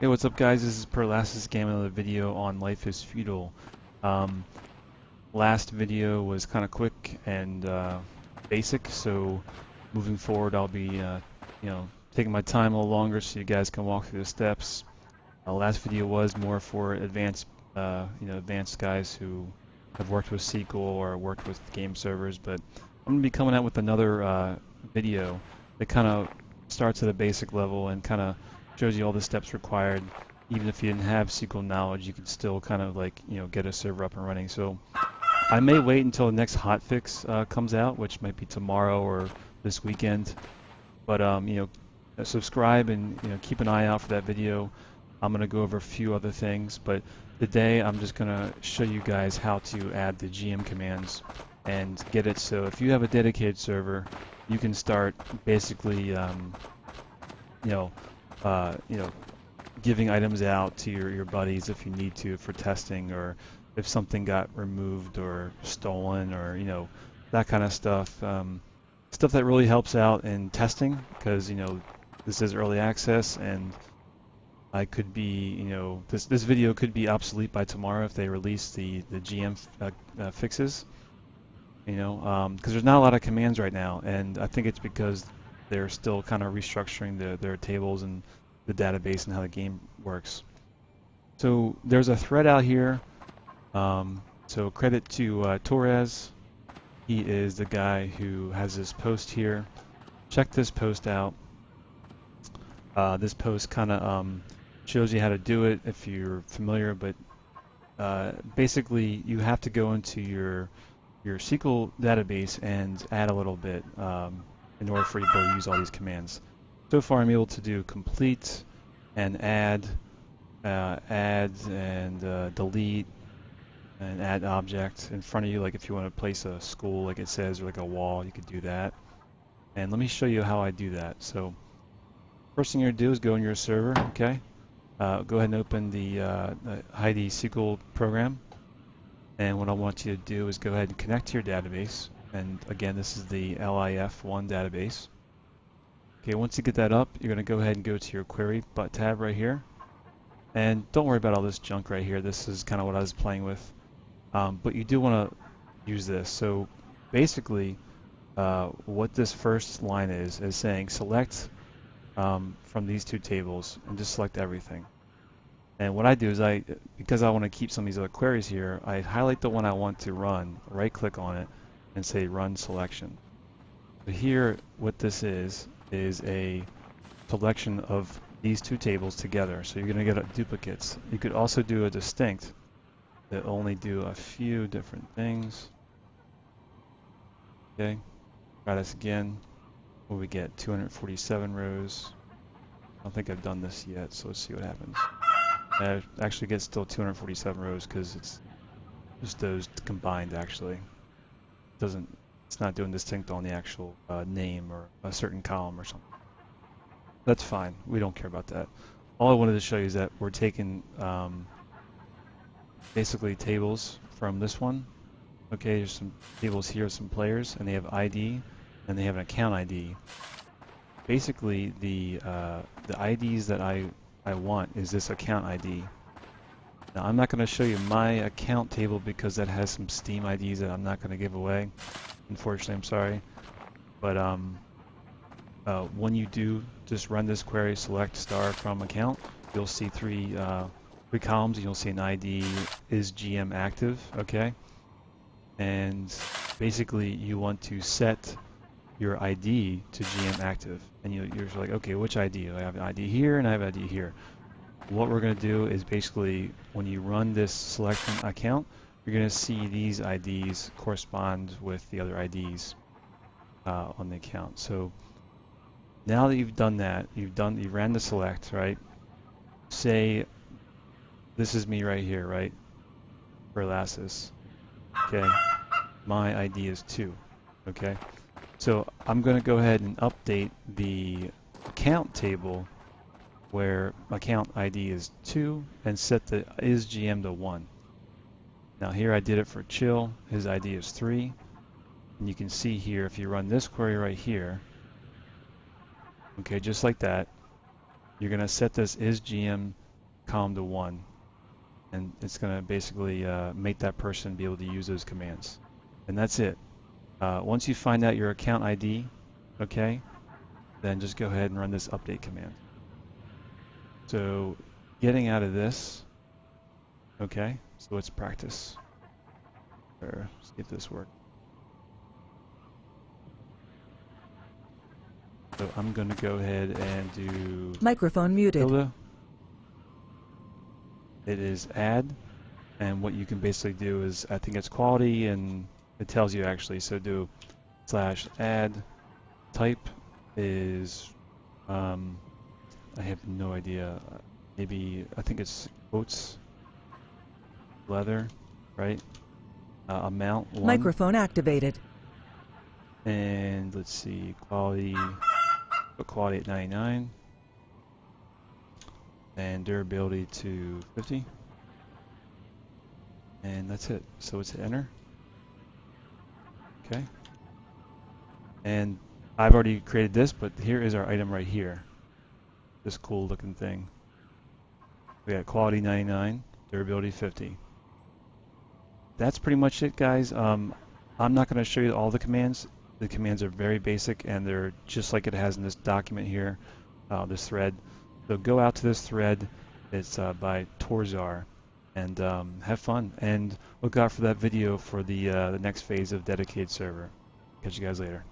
Hey, what's up, guys? This is Prolasis Game, another video on Life is Feudal. Um, last video was kind of quick and uh, basic, so moving forward, I'll be, uh, you know, taking my time a little longer so you guys can walk through the steps. Uh, last video was more for advanced, uh, you know, advanced guys who have worked with SQL or worked with game servers, but I'm going to be coming out with another uh, video that kind of starts at a basic level and kind of shows you all the steps required. Even if you didn't have SQL knowledge, you could still kind of like, you know, get a server up and running. So I may wait until the next hotfix uh, comes out, which might be tomorrow or this weekend. But, um, you know, subscribe and, you know, keep an eye out for that video. I'm going to go over a few other things, but today I'm just going to show you guys how to add the GM commands and get it so if you have a dedicated server, you can start basically, um, you know, uh, you know, giving items out to your, your buddies if you need to for testing or if something got removed or stolen or, you know, that kind of stuff. Um, stuff that really helps out in testing because, you know, this is early access and I could be, you know, this, this video could be obsolete by tomorrow if they release the, the GM uh, uh, fixes you know, because um, there's not a lot of commands right now, and I think it's because they're still kind of restructuring the, their tables and the database and how the game works. So there's a thread out here. Um, so credit to uh, Torres. He is the guy who has this post here. Check this post out. Uh, this post kind of um, shows you how to do it if you're familiar, but uh, basically you have to go into your your SQL database and add a little bit um, in order for you to use all these commands. So far I'm able to do complete and add, uh, add and uh, delete and add object in front of you like if you want to place a school like it says or like a wall you could do that. And let me show you how I do that. So first thing you're going to do is go in your server, okay? Uh, go ahead and open the, uh, the Heidi SQL program and what I want you to do is go ahead and connect to your database. And again, this is the LIF1 database. Okay, once you get that up, you're going to go ahead and go to your query but tab right here. And don't worry about all this junk right here. This is kind of what I was playing with. Um, but you do want to use this. So basically, uh, what this first line is, is saying select um, from these two tables and just select everything. And what I do is I, because I want to keep some of these other queries here, I highlight the one I want to run, right click on it, and say run selection. Here, what this is, is a selection of these two tables together. So you're going to get duplicates. You could also do a distinct that only do a few different things. Okay, try this again. What we get? 247 rows. I don't think I've done this yet, so let's see what happens. Uh, actually gets still 247 rows because it's just those combined actually. Doesn't it's not doing distinct on the actual uh, name or a certain column or something. That's fine. We don't care about that. All I wanted to show you is that we're taking um, basically tables from this one. Okay, there's some tables here, some players, and they have ID, and they have an account ID. Basically, the uh, the IDs that I I want is this account ID. Now I'm not going to show you my account table because that has some Steam IDs that I'm not going to give away. Unfortunately, I'm sorry. But um, uh, when you do just run this query, select star from account, you'll see three uh, three columns. And you'll see an ID is GM active, okay? And basically, you want to set your ID to GM active. And you, you're like, okay, which ID? I have an ID here and I have an ID here. What we're going to do is basically when you run this selection account, you're going to see these IDs correspond with the other IDs uh, on the account. So now that you've done that, you've done, you ran the select, right? Say this is me right here, right? Prolasis. Okay. My ID is 2. Okay. So I'm going to go ahead and update the account table where account ID is 2 and set the is GM to 1. Now here I did it for chill, his ID is 3. And you can see here if you run this query right here, okay, just like that, you're going to set this is GM column to 1. And it's going to basically uh, make that person be able to use those commands. And that's it. Uh, once you find out your account ID, okay, then just go ahead and run this update command. So getting out of this, okay, so let's practice. Or see if this works. So I'm going to go ahead and do Microphone muted. tilde. It is add, and what you can basically do is, I think it's quality, and it tells you actually, so do slash add type is, um, I have no idea, maybe, I think it's quotes, leather, right? Uh, amount one, Microphone activated. and let's see, quality, quality at 99 and durability to 50 and that's it. So let's enter. Okay. And I've already created this but here is our item right here this cool looking thing we got quality 99 durability 50 that's pretty much it guys um, I'm not going to show you all the commands the commands are very basic and they're just like it has in this document here uh, this thread so go out to this thread. It's uh, by Torzar, and um, have fun. And look out for that video for the uh, the next phase of dedicated server. Catch you guys later.